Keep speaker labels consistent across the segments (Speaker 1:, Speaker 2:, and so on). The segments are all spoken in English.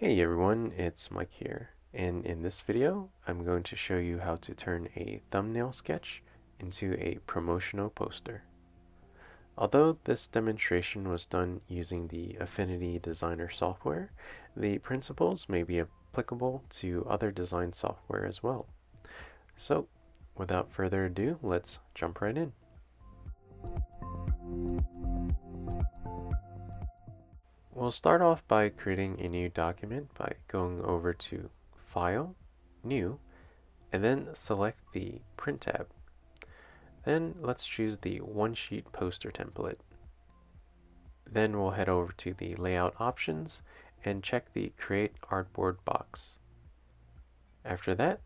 Speaker 1: Hey everyone, it's Mike here, and in this video I'm going to show you how to turn a thumbnail sketch into a promotional poster. Although this demonstration was done using the Affinity Designer software, the principles may be applicable to other design software as well. So, without further ado, let's jump right in. We'll start off by creating a new document by going over to File, New, and then select the Print tab. Then let's choose the one sheet poster template. Then we'll head over to the layout options and check the create artboard box. After that,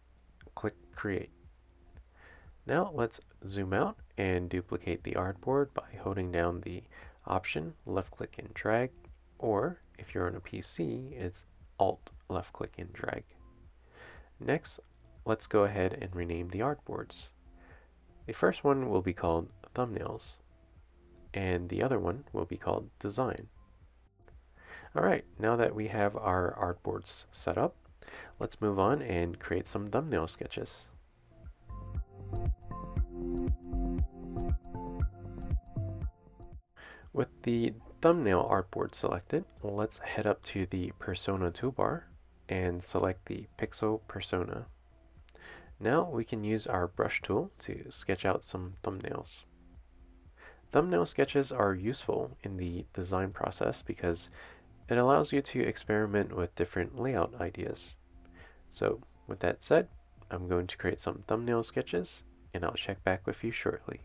Speaker 1: click create. Now let's zoom out and duplicate the artboard by holding down the option, left click and drag or if you're on a PC, it's Alt left click and drag. Next, let's go ahead and rename the artboards. The first one will be called thumbnails, and the other one will be called design. Alright, now that we have our artboards set up, let's move on and create some thumbnail sketches. With the thumbnail artboard selected, let's head up to the persona toolbar and select the pixel persona. Now we can use our brush tool to sketch out some thumbnails. Thumbnail sketches are useful in the design process because it allows you to experiment with different layout ideas. So with that said, I'm going to create some thumbnail sketches and I'll check back with you shortly.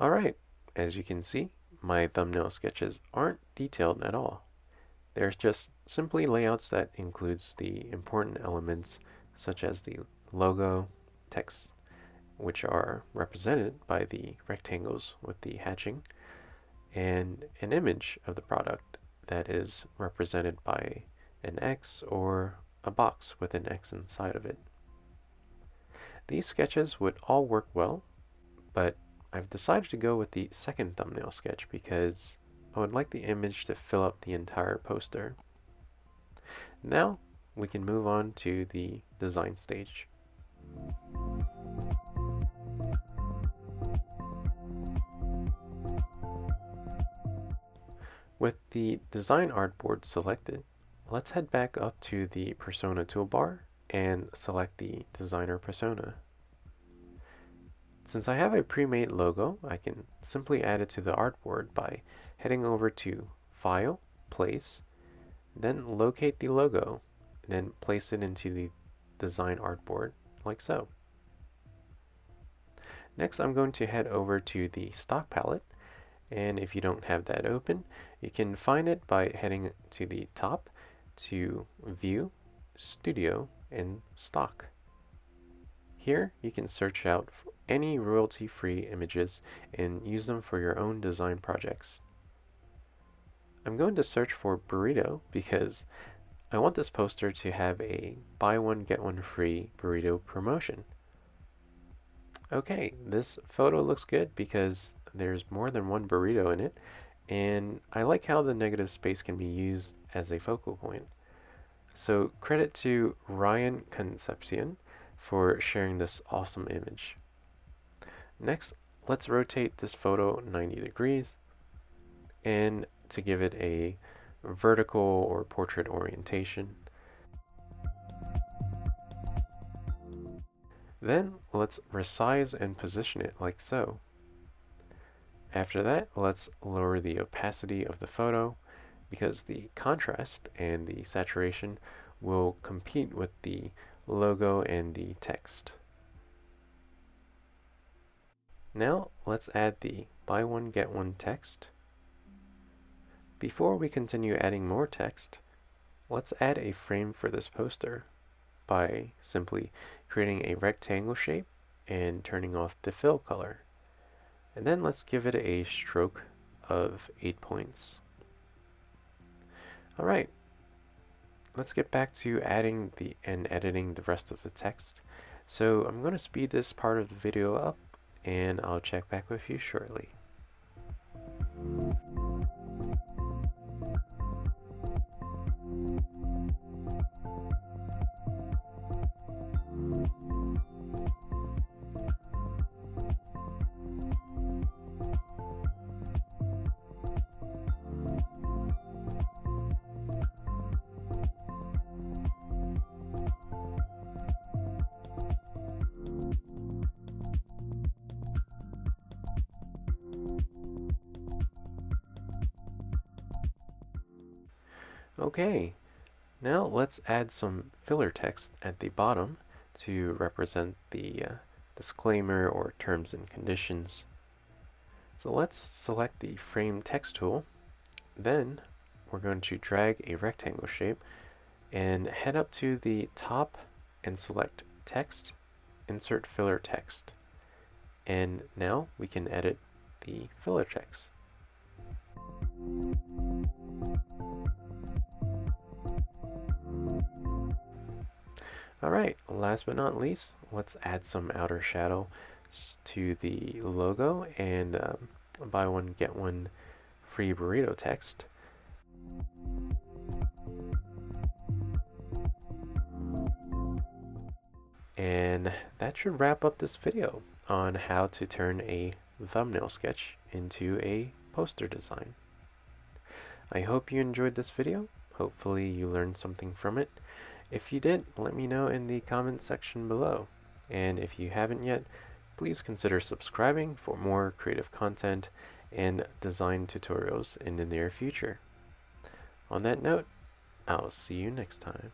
Speaker 1: Alright, as you can see, my thumbnail sketches aren't detailed at all. There's just simply layouts that includes the important elements such as the logo, text, which are represented by the rectangles with the hatching, and an image of the product that is represented by an X or a box with an X inside of it. These sketches would all work well, but I've decided to go with the second thumbnail sketch because I would like the image to fill up the entire poster. Now we can move on to the design stage. With the design artboard selected, let's head back up to the persona toolbar and select the designer persona. Since I have a pre-made logo, I can simply add it to the artboard by heading over to File, Place, then locate the logo, then place it into the design artboard like so. Next I'm going to head over to the stock palette and if you don't have that open you can find it by heading to the top to View, Studio, and Stock. Here you can search out any royalty-free images and use them for your own design projects. I'm going to search for burrito because I want this poster to have a buy one get one free burrito promotion. Okay, this photo looks good because there's more than one burrito in it and I like how the negative space can be used as a focal point. So credit to Ryan Concepcion for sharing this awesome image. Next, let's rotate this photo 90 degrees and to give it a vertical or portrait orientation. Then let's resize and position it like so. After that, let's lower the opacity of the photo because the contrast and the saturation will compete with the logo and the text. Now let's add the buy one get one text. Before we continue adding more text, let's add a frame for this poster by simply creating a rectangle shape and turning off the fill color. And then let's give it a stroke of 8 points. Alright, let's get back to adding the and editing the rest of the text. So I'm going to speed this part of the video up and I'll check back with you shortly. Okay, now let's add some filler text at the bottom to represent the uh, disclaimer or terms and conditions. So let's select the frame text tool. Then we're going to drag a rectangle shape and head up to the top and select text, insert filler text. And now we can edit the filler text. Alright, last but not least, let's add some outer shadow to the logo and um, buy one get one free burrito text. And that should wrap up this video on how to turn a thumbnail sketch into a poster design. I hope you enjoyed this video. Hopefully you learned something from it. If you did, let me know in the comments section below. And if you haven't yet, please consider subscribing for more creative content and design tutorials in the near future. On that note, I'll see you next time.